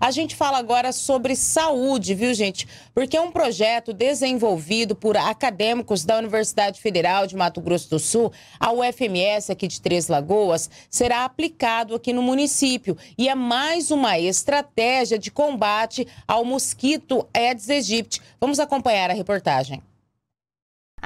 A gente fala agora sobre saúde, viu, gente? Porque é um projeto desenvolvido por acadêmicos da Universidade Federal de Mato Grosso do Sul, a UFMS aqui de Três Lagoas, será aplicado aqui no município e é mais uma estratégia de combate ao mosquito Aedes aegypti. Vamos acompanhar a reportagem.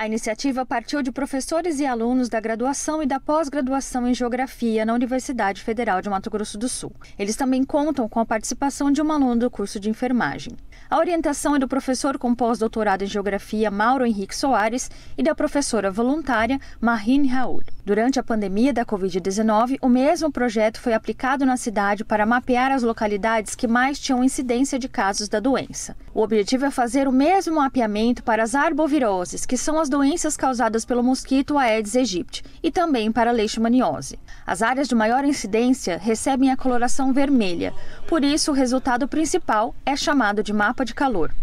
A iniciativa partiu de professores e alunos da graduação e da pós-graduação em Geografia na Universidade Federal de Mato Grosso do Sul. Eles também contam com a participação de um aluno do curso de enfermagem. A orientação é do professor com pós-doutorado em Geografia Mauro Henrique Soares e da professora voluntária Marine Raul. Durante a pandemia da Covid-19, o mesmo projeto foi aplicado na cidade para mapear as localidades que mais tinham incidência de casos da doença. O objetivo é fazer o mesmo mapeamento para as arboviroses, que são as doenças causadas pelo mosquito Aedes aegypti, e também para leishmaniose. As áreas de maior incidência recebem a coloração vermelha, por isso o resultado principal é chamado de mapa de calor.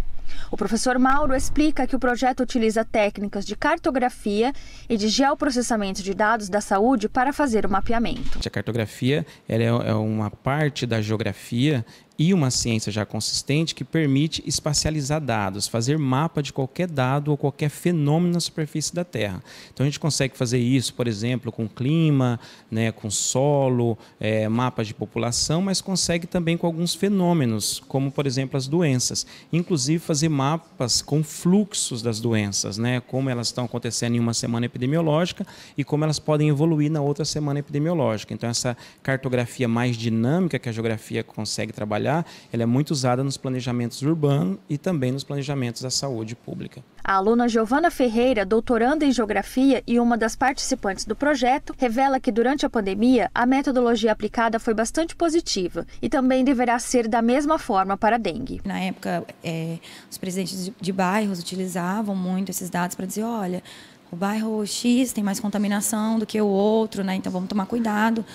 O professor Mauro explica que o projeto utiliza técnicas de cartografia e de geoprocessamento de dados da saúde para fazer o mapeamento. A cartografia é, é uma parte da geografia e uma ciência já consistente que permite espacializar dados, fazer mapa de qualquer dado ou qualquer fenômeno na superfície da Terra. Então a gente consegue fazer isso, por exemplo, com clima, né, com solo, é, mapas de população, mas consegue também com alguns fenômenos, como por exemplo as doenças. Inclusive fazer mapas com fluxos das doenças, né, como elas estão acontecendo em uma semana epidemiológica e como elas podem evoluir na outra semana epidemiológica. Então essa cartografia mais dinâmica que a geografia consegue trabalhar trabalhar, ela é muito usada nos planejamentos urbanos e também nos planejamentos da saúde pública. A aluna Giovana Ferreira, doutoranda em Geografia e uma das participantes do projeto, revela que durante a pandemia a metodologia aplicada foi bastante positiva e também deverá ser da mesma forma para a dengue. Na época, é, os presidentes de, bairros utilizavam muito esses dados para dizer, olha, o bairro X tem mais contaminação do que o outro, né? Então vamos tomar cuidado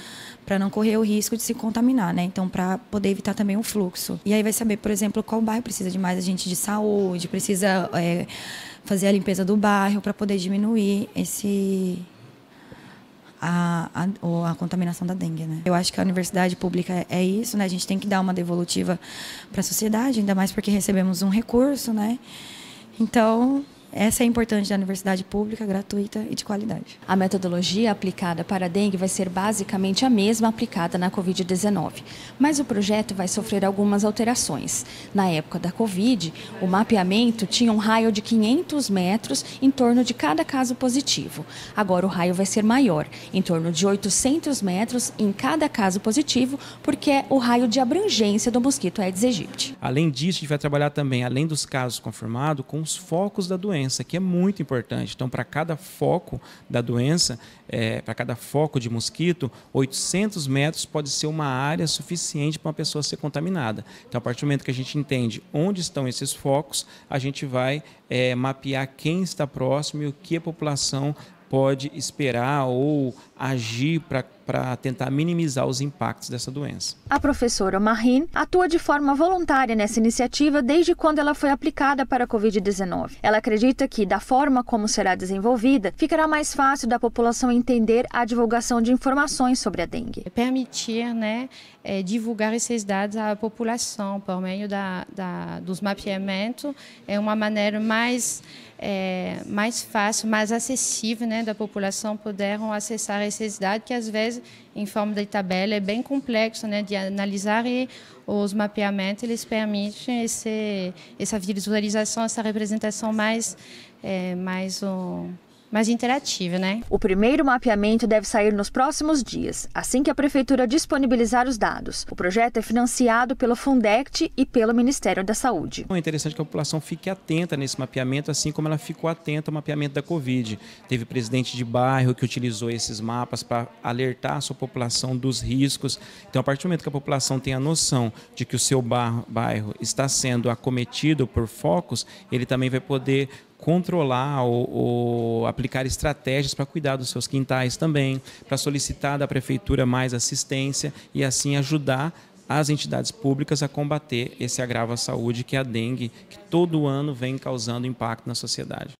para não correr o risco de se contaminar, né? Então, para poder evitar também o fluxo. E aí vai saber, por exemplo, qual bairro precisa de mais agente de saúde, precisa é, fazer a limpeza do bairro para poder diminuir esse a, a, a, contaminação da dengue, né? Eu acho que a universidade pública é isso, né? A gente tem que dar uma devolutiva para a sociedade, ainda mais porque recebemos um recurso, né? Então, essa é importante da universidade pública, gratuita e de qualidade. A metodologia aplicada para a dengue vai ser basicamente a mesma aplicada na Covid-19, mas o projeto vai sofrer algumas alterações. Na época da Covid, o mapeamento tinha um raio de 500 metros em torno de cada caso positivo. Agora o raio vai ser maior, em torno de 800 metros em cada caso positivo, porque é o raio de abrangência do mosquito Aedes aegypti. Além disso, a gente vai trabalhar também, além dos casos confirmados, com os focos da doença doença, que é muito importante. Então, para cada foco da doença, é, para cada foco de mosquito, 800 metros pode ser uma área suficiente para uma pessoa ser contaminada. Então, a partir do momento que a gente entende onde estão esses focos, a gente vai é, mapear quem está próximo e o que a população pode esperar ou agir para tentar minimizar os impactos dessa doença. A professora Marin atua de forma voluntária nessa iniciativa desde quando ela foi aplicada para a Covid-19. Ela acredita que, da forma como será desenvolvida, ficará mais fácil da população entender a divulgação de informações sobre a dengue. Permitir né, é, divulgar esses dados à população por meio da, da, dos mapeamentos é uma maneira mais é, mais fácil, mais acessível, né, da população poderem acessar esses dados que às vezes em forma de tabela. É bem complexo, né, de analisar e os mapeamentos eles permitem esse, essa visualização, essa representação mais é, mais um, mais interativa, né? O primeiro mapeamento deve sair nos próximos dias, assim que a prefeitura disponibilizar os dados. O projeto é financiado pelo Fundect e pelo Ministério da Saúde. É interessante que a população fique atenta nesse mapeamento, assim como ela ficou atenta ao mapeamento da Covid. Teve presidente de bairro que utilizou esses mapas para alertar a sua população dos riscos. Então, a partir do momento que a população tem a noção de que o seu bairro está sendo acometido por focos, ele também vai poder controlar ou, ou aplicar estratégias para cuidar dos seus quintais também, para solicitar da prefeitura mais assistência e assim ajudar as entidades públicas a combater esse agravo à saúde que é a dengue, que todo ano vem causando impacto na sociedade.